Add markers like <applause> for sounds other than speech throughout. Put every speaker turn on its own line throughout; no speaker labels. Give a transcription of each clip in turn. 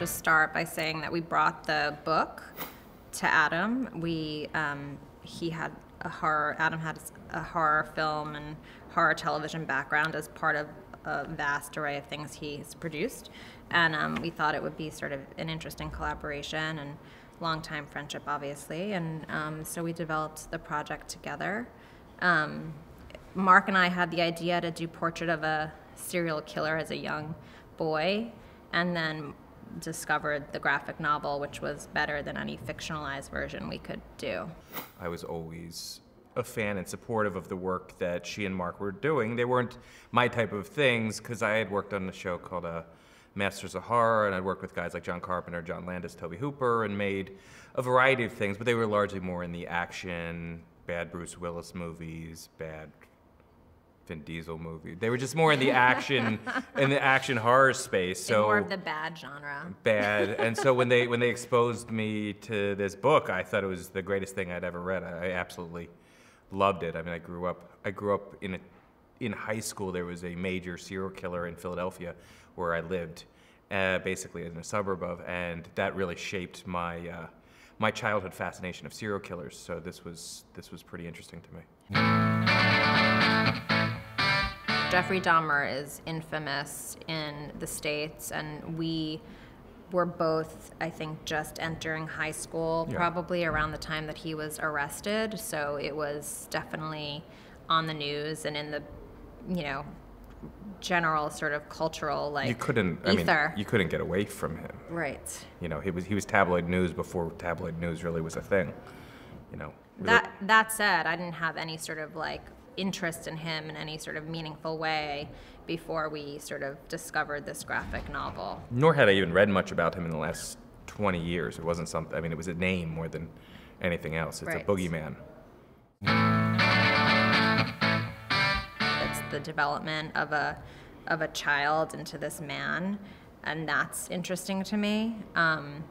just start by saying that we brought the book to Adam. We um, he had a horror. Adam had a horror film and horror television background as part of a vast array of things he's produced, and um, we thought it would be sort of an interesting collaboration and long time friendship, obviously, and um, so we developed the project together. Um, Mark and I had the idea to do portrait of a serial killer as a young boy, and then discovered the graphic novel, which was better than any fictionalized version we could do.
I was always a fan and supportive of the work that she and Mark were doing. They weren't my type of things because I had worked on a show called uh, Masters of Horror, and I'd worked with guys like John Carpenter, John Landis, Tobe Hooper, and made a variety of things, but they were largely more in the action, bad Bruce Willis movies, bad Vin Diesel movie. They were just more in the action, in the action horror space. So
more of the bad genre.
bad. And so when they when they exposed me to this book, I thought it was the greatest thing I'd ever read. I absolutely loved it. I mean, I grew up I grew up in a in high school. There was a major serial killer in Philadelphia, where I lived, uh, basically in a suburb of, and that really shaped my. Uh, my childhood fascination of serial killers, so this was this was pretty interesting to me.
Jeffrey Dahmer is infamous in the States, and we were both, I think, just entering high school,
Yeah.
probably around the time that he was arrested. So it was definitely on the news and in the, you know, general sort of cultural like
You couldn't, I mean, you couldn't get away from him.
right.
You know, he was he was tabloid news before tabloid news really was a thing. You know,
That that said, I didn't have any sort of like interest in him in any sort of meaningful way before we sort of discovered this graphic novel.
nor had I even read much about him in the last 20 years. It wasn't something. I mean, it was a name more than anything else. It's
Right.
a boogeyman.
The development of a of a child into this man, and that's interesting to me. Um,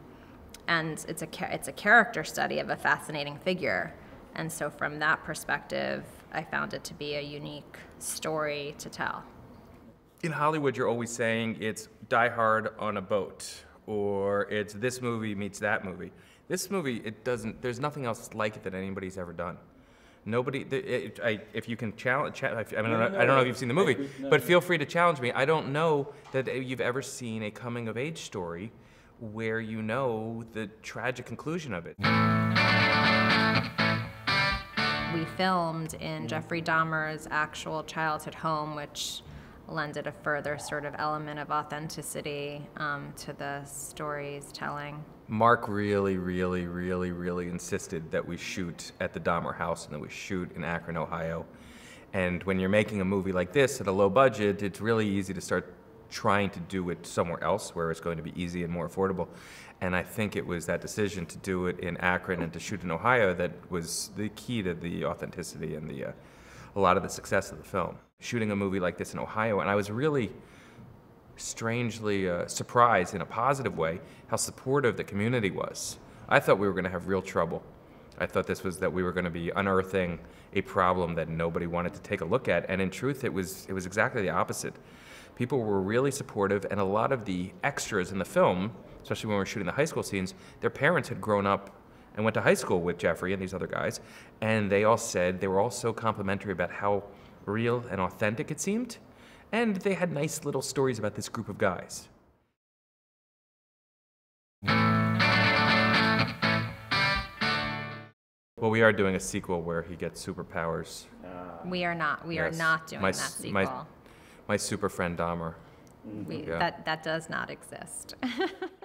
and it's a it's a character study of a fascinating figure, and so from that perspective, I found it to be a unique story to tell.
In Hollywood, you're always saying it's Die Hard on a boat, or it's this movie meets that movie. This movie, it doesn't. There's nothing else like it that anybody's ever done. Nobody. the- It, I, if you can challenge, cha- I, mean,
No,
I
no,
don't know if you've seen the movie.
No,
but
no.
feel free to challenge me. I don't know that you've ever seen a coming of age story where you know the tragic conclusion of it.
we filmed in Jeffrey Dahmer's actual childhood home, which lended a further sort of element of authenticity um, to the story's telling.
Mark really, really, really, really insisted that we shoot at the Dahmer house and that we shoot in Akron, Ohio. And when you're making a movie like this at a low budget, it's really easy to start trying to do it somewhere else where it's going to be easy and more affordable. And I think it was that decision to do it in Akron and to shoot in Ohio that was the key to the authenticity and the, uh, a lot of the success of the film. Shooting a movie like this in Ohio, and I was really strangely uh, surprised in a positive way how supportive the community was. I thought we were going to have real trouble. I thought this was that we were going to be unearthing a problem that nobody wanted to take a look at, and in truth, it was it was exactly the opposite. People were really supportive, and a lot of the extras in the film, especially when we were shooting the high school scenes, their parents had grown up and went to high school with Jeffrey and these other guys, and they all said they were all so complimentary about how real and authentic it seemed, and they had nice little stories about this group of guys. Well, we are doing a sequel where he gets superpowers.
We are not. We are not doing
My
that sequel.
my- My super friend Dahmer.
we,
yeah.
That that does not exist. <laughs>